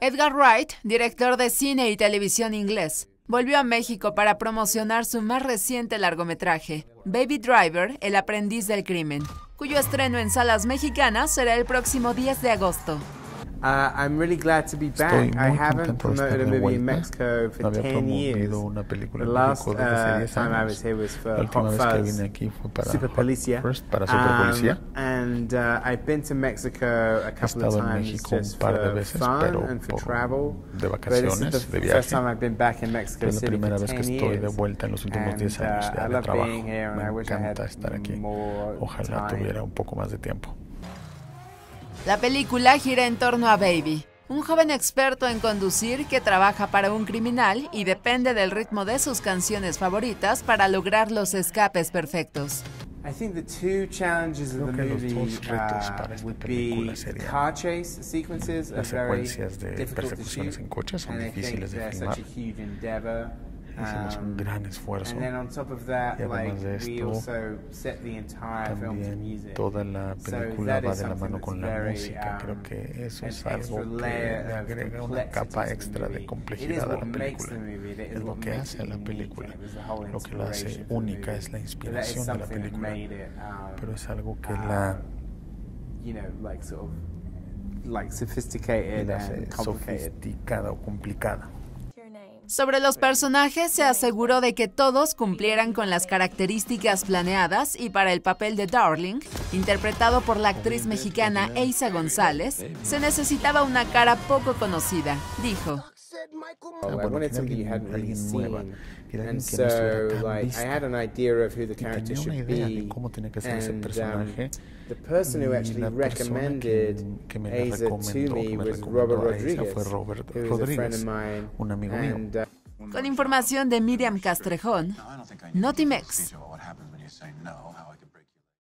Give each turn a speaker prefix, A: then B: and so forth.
A: Edgar Wright, director de cine y televisión inglés, volvió a México para promocionar su más reciente largometraje, Baby Driver, El aprendiz del crimen, cuyo estreno en salas mexicanas será el próximo 10 de agosto.
B: Uh, I'm really glad to be back. I haven't promoted a movie in Mexico for 10 years.
C: Una película
B: the last uh,
C: 10
B: time I was here was for
C: La
B: Hot Fuzz,
C: vine aquí fue para
B: Super Policia.
C: First, para Super Policía.
B: Um, and uh, I've been to Mexico a couple of times just for
C: veces,
B: fun and for travel.
C: de
B: But this is the first time I've been back in Mexico City for
C: vez que
B: 10
C: estoy de
B: years.
C: vuelta en los últimos
B: And,
C: 10 años
B: uh, I love being here and I wish I had more
C: Ojalá
B: time.
C: tuviera un poco más de tiempo.
A: La película gira en torno a Baby, un joven experto en conducir que trabaja para un criminal y depende del ritmo de sus canciones favoritas para lograr los escapes perfectos.
B: I think the two challenges of
C: Creo
B: the
C: que los
B: movie
C: dos retos
B: uh,
C: para esta
B: would be
C: película serían
B: car chase sequences are
C: las
B: very
C: secuencias de
B: difficult to
C: persecuciones
B: shoot,
C: en coche son
B: and I think
C: difíciles de filmar. Hicimos un
B: Um,
C: gran esfuerzo.
B: And then on top of that,
C: Y además
B: like
C: de
B: we
C: esto,
B: also set the entire film to
C: También
B: music.
C: toda la
B: So
C: película
B: that
C: va de la mano con la
B: very,
C: música. Creo
B: um,
C: que eso es algo que le agrega una capa extra de complejidad a la película.
B: movie,
C: Es lo que hace a la película. Lo que la hace única es la
B: So
C: inspiración de la película.
B: it, um,
C: Pero es algo que
B: uh,
C: la,
B: you know, like sort of like sophisticated
C: la hace
B: and complicated.
C: sofisticada o complicada.
A: Sobre los personajes se aseguró de que todos cumplieran con las características planeadas y para el papel de Darling, interpretado por la actriz mexicana Eisa González, se necesitaba una cara poco conocida, dijo.
B: Oh, I
C: bueno,
B: wanted
C: quería
B: something you
C: alguien-
B: hadn't really
C: alguien nueva,
B: seen.
C: quería
B: And
C: alguien que no estuviera
B: so,
C: tan
B: like, I
C: vista.
B: had an idea of who the
C: Y
B: character
C: tenía una
B: should
C: idea de
B: be.
C: cómo tenía que ser ese
B: And um,
C: personaje.
B: the person who
C: Y
B: actually
C: la persona
B: recommended
C: que, que me la
B: Asa to
C: recomendó, que
B: me
C: me
B: was
C: recomendó
B: Robert
C: a Asa
B: Rodriguez,
C: fue Robert
B: who was a friend
C: Rodríguez,
B: of mine.
C: un amigo mío.
B: And, uh,
A: Con información de Miriam Castrejón, Notimex.